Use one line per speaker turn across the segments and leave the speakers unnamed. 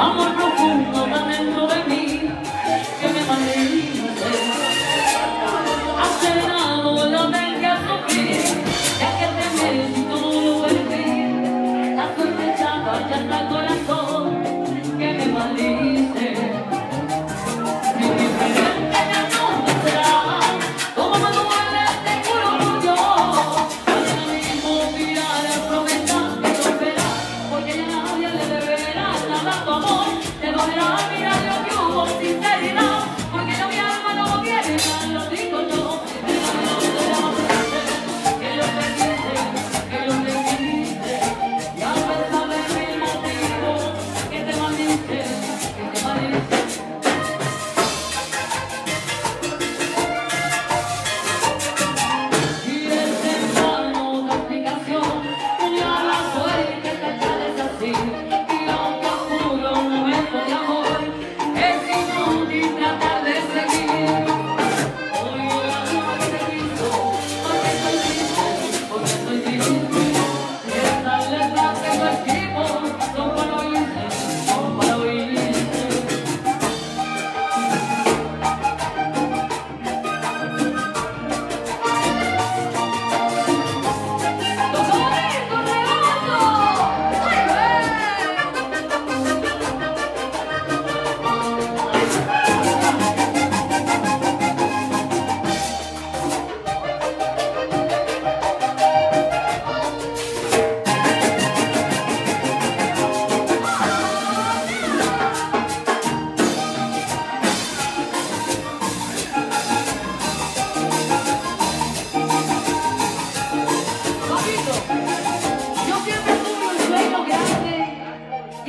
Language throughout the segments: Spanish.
I'm a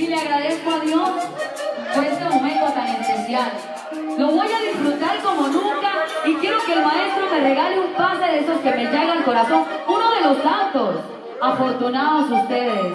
le agradezco a Dios por este momento tan especial. Lo voy a disfrutar como nunca y quiero que el maestro me regale un pase de esos que me llega al corazón, uno de los santos. Afortunados ustedes.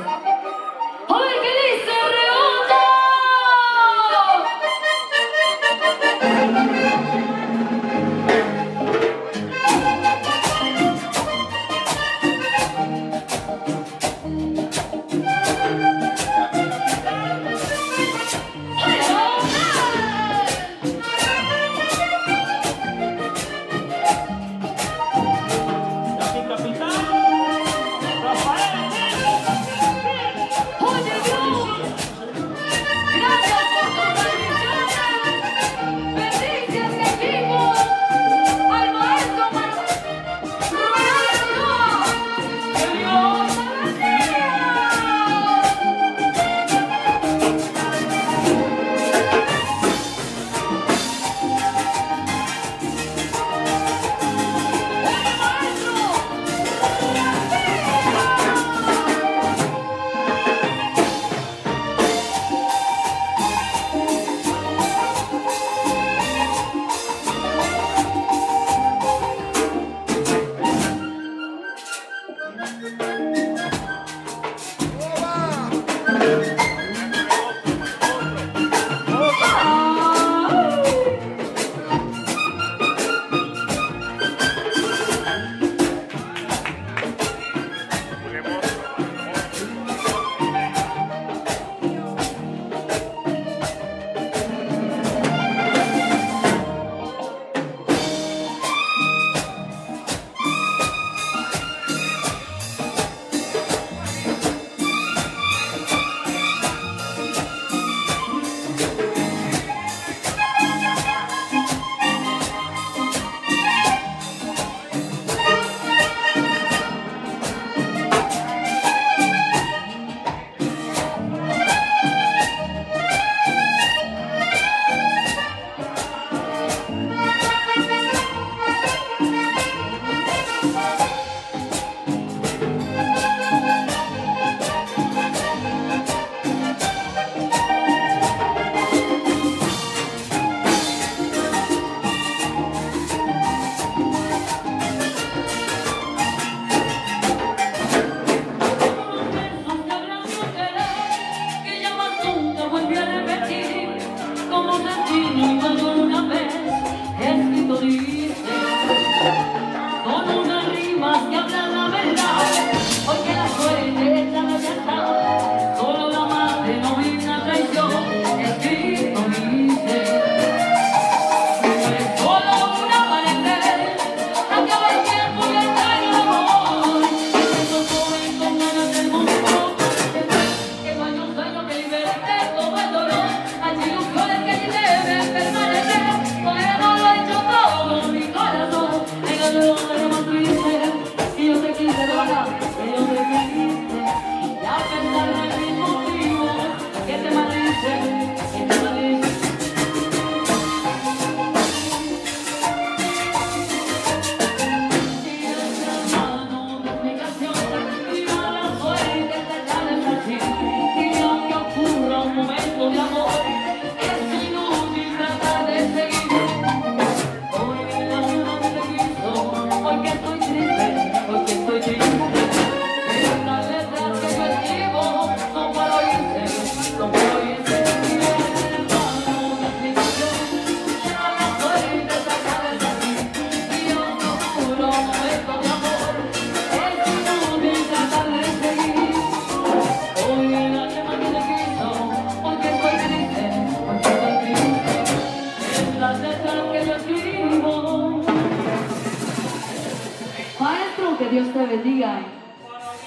Hello.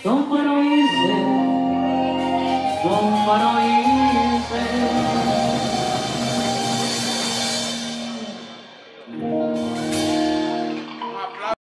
Don't put on. Don't put on.